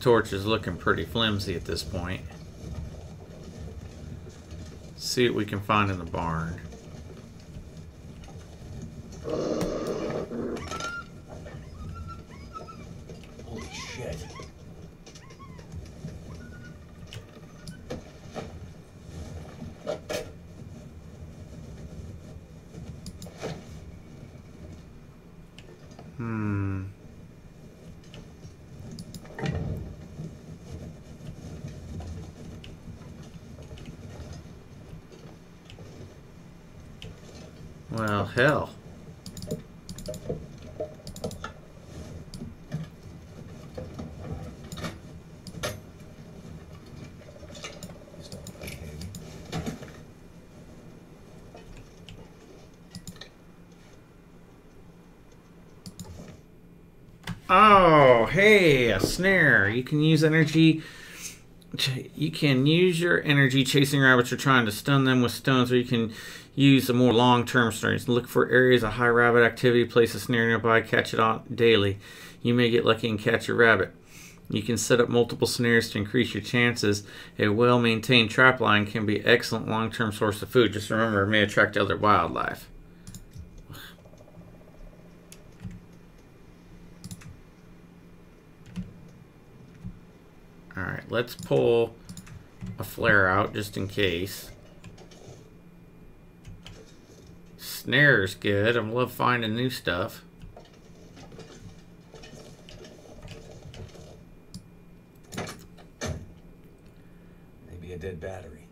torch is looking pretty flimsy at this point. See what we can find in the barn. Holy shit. Hmm. Well, hell. Oh, hey, a snare. You can use energy. You can use your energy chasing rabbits or trying to stun them with stones, or you can use the more long-term snares. Look for areas of high rabbit activity. Place a snare nearby. Catch it on daily. You may get lucky and catch a rabbit. You can set up multiple snares to increase your chances. A well-maintained trap line can be an excellent long-term source of food. Just remember, it may attract other wildlife. Alright, let's pull a flare out just in case. Snare's good. I love finding new stuff. Maybe a dead battery.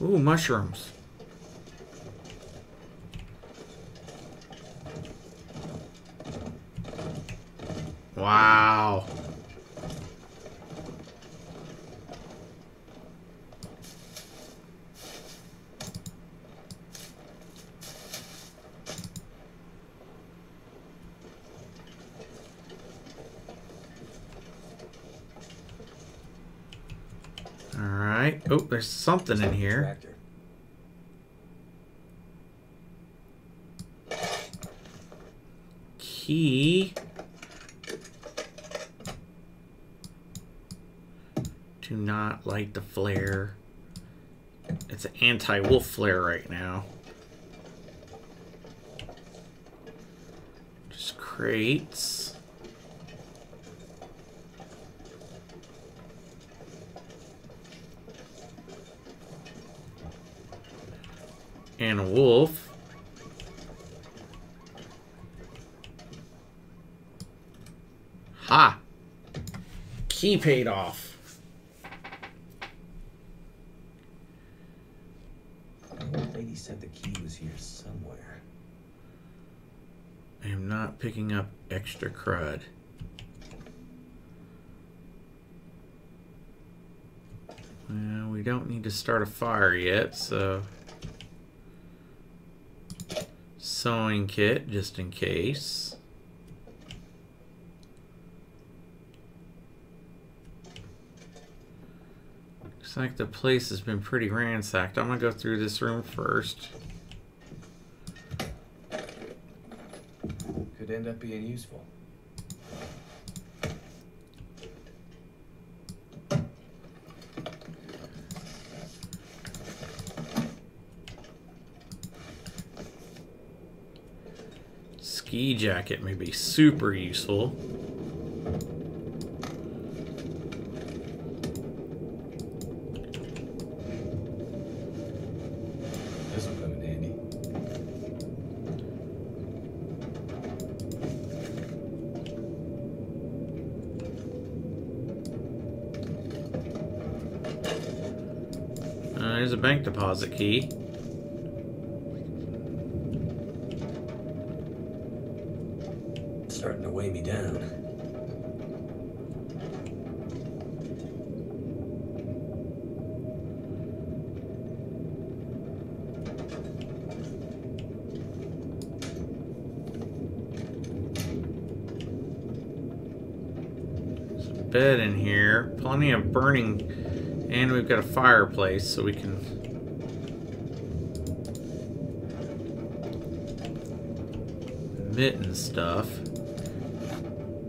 Ooh, mushrooms. Wow. All right. Oh, there's something in here. Key. Do not light the flare. It's an anti-wolf flare right now. Just crates. And a wolf. Ha! Key paid off. The old lady said the key was here somewhere. I am not picking up extra crud. Well, we don't need to start a fire yet, so... Sewing kit, just in case. Looks like the place has been pretty ransacked. I'm gonna go through this room first. Could end up being useful. Ski jacket may be super useful. This will come in handy. Uh, there's a bank deposit key. weigh me down. bed in here. Plenty of burning. And we've got a fireplace, so we can... Mitten stuff.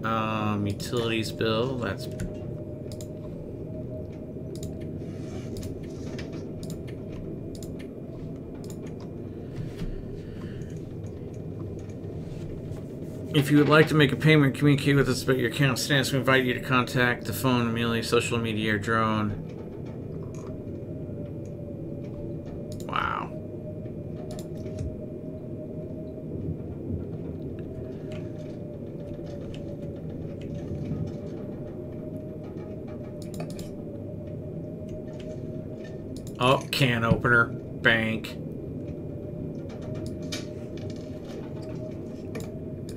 Um, utilities bill. That's If you would like to make a payment, communicate with us about your account status. We invite you to contact the phone, immediately, social media, or drone. Wow. Oh, can opener. Bank.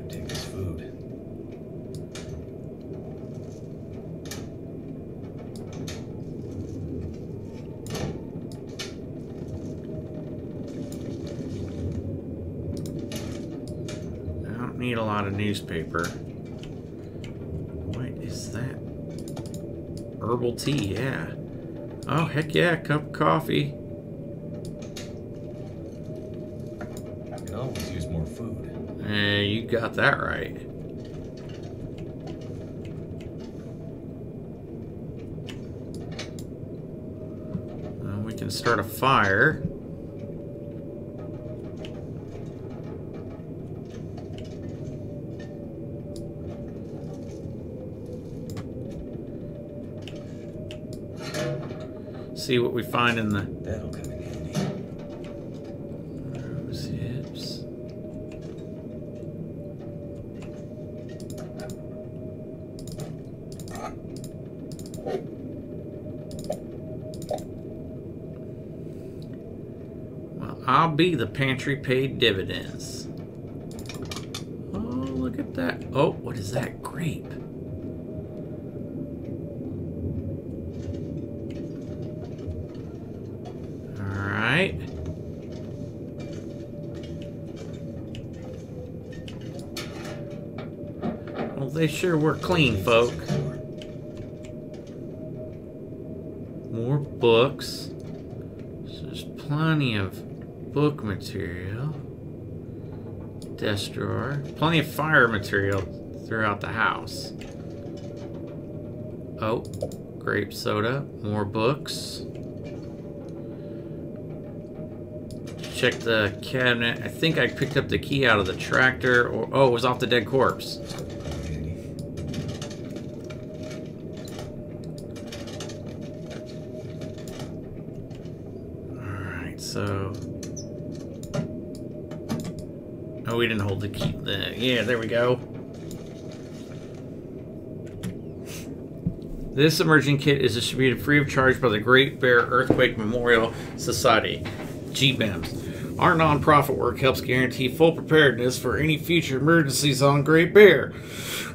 Take this food. I don't need a lot of newspaper. What is that? Herbal tea, yeah. Oh, heck yeah, cup of coffee. I can always use more food. Eh, you got that right. We can start a fire. See what we find in the That'll come in handy. rose hips. Well, I'll be the pantry paid dividends. Oh, look at that. Oh, what is that? Grape. All right. Well, they sure were clean, folk. More books. There's plenty of book material. Desk drawer. Plenty of fire material throughout the house. Oh, grape soda. More books. Check the cabinet. I think I picked up the key out of the tractor. Or oh, it was off the dead corpse. Alright, so. Oh, we didn't hold the key. The, yeah, there we go. This emerging kit is distributed free of charge by the Great Bear Earthquake Memorial Society, GBEMS. Our nonprofit work helps guarantee full preparedness for any future emergencies on Great Bear.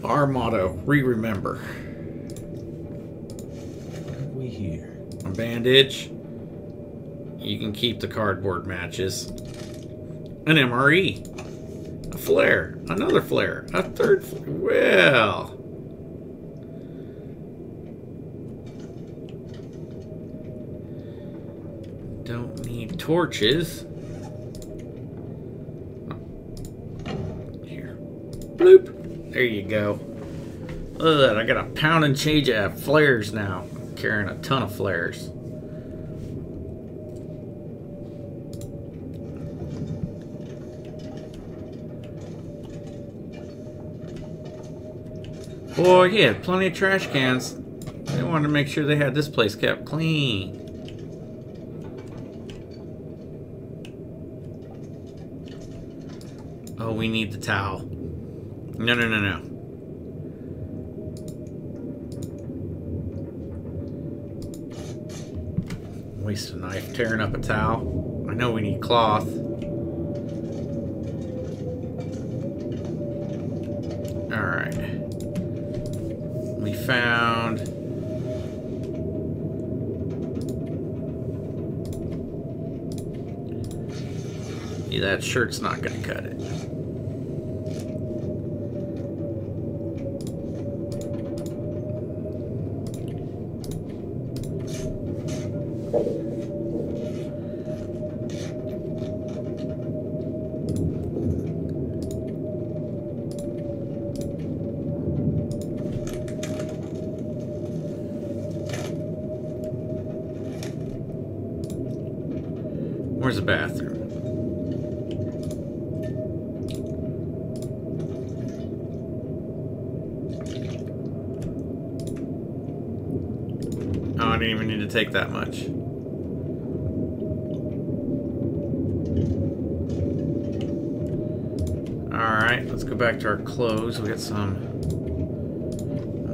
Our motto, we remember. What have we here? A bandage. You can keep the cardboard matches. An MRE. A flare. Another flare. A third flare. Well. Don't need torches. Here. Bloop. There you go. Look at that. I got a pound and change of flares now. I'm carrying a ton of flares. Boy, yeah, plenty of trash cans. They wanted to make sure they had this place kept clean. Oh, we need the towel. No, no, no, no. Waste a knife tearing up a towel. I know we need cloth. Alright. We found. That shirt's not gonna cut it. Where's the bathroom? Oh, I didn't even need to take that much. Alright, let's go back to our clothes. We got some...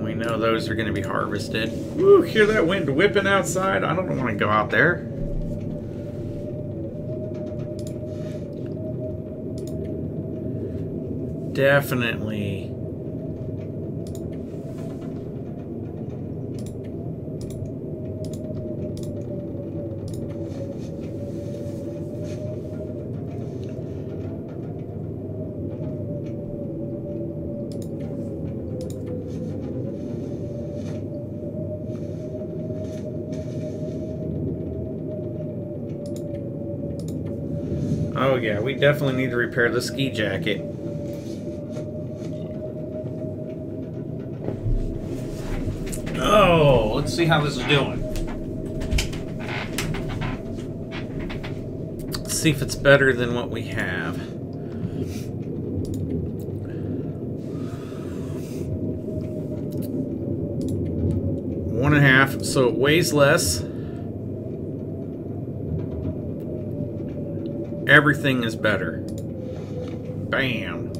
We know those are going to be harvested. Woo, hear that wind whipping outside? I don't want to go out there. Definitely. Oh yeah, we definitely need to repair the ski jacket. Oh, see how this is doing. Let's see if it's better than what we have. One and a half, so it weighs less. Everything is better. Bam.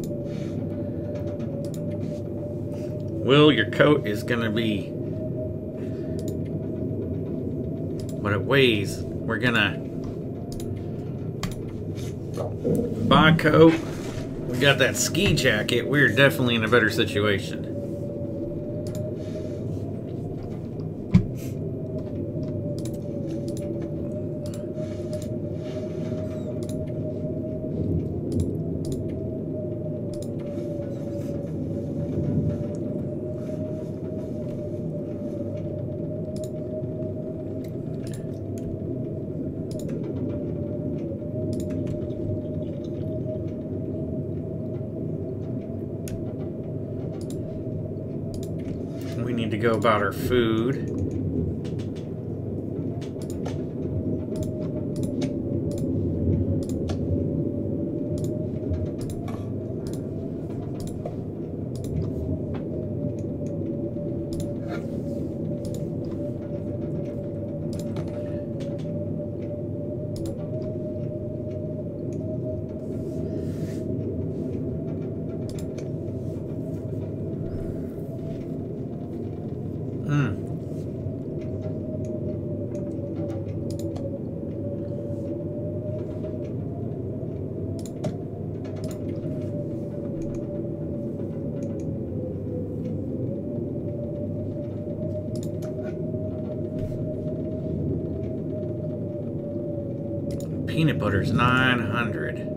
Will, your coat is gonna be what it weighs. We're gonna buy coat. We got that ski jacket. We're definitely in a better situation. We need to go about our food. Hmm. Peanut butter's 900.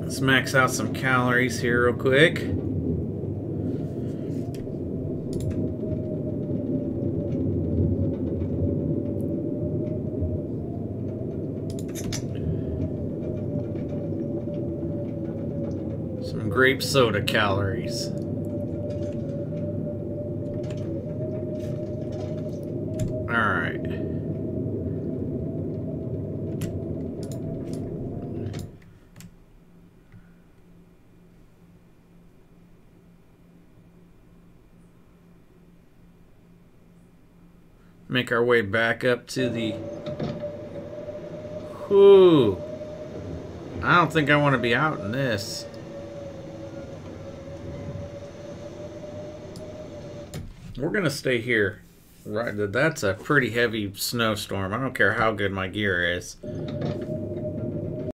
Let's max out some calories here real quick. Some grape soda calories. All right. Make our way back up to the. Whew. I don't think I want to be out in this. We're gonna stay here. Right, that's a pretty heavy snowstorm. I don't care how good my gear is.